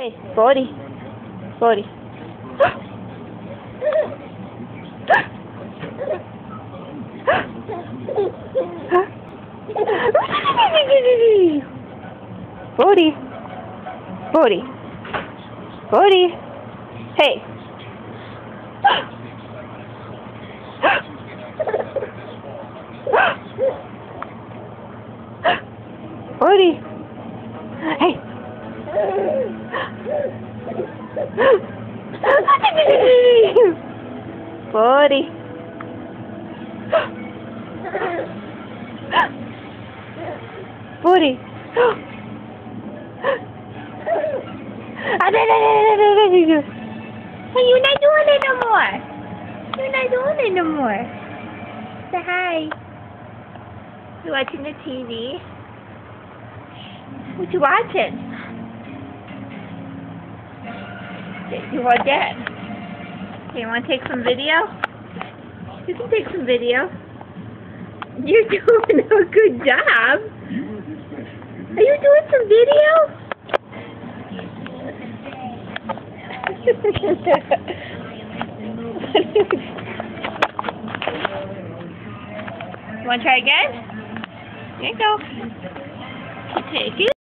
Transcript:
Hey, Bodey. Bodey. Bodey. Bodey. Bodey. Hey. Hey. Buddy. Buddy. Hey, you're not doing it no more. You're not doing it no more. Say hi. You watching the TV? What you watching? You want that? Okay, you want to take some video? You can take some video. You're doing a good job. Are you doing some video? you want to try again? There you go. Take it.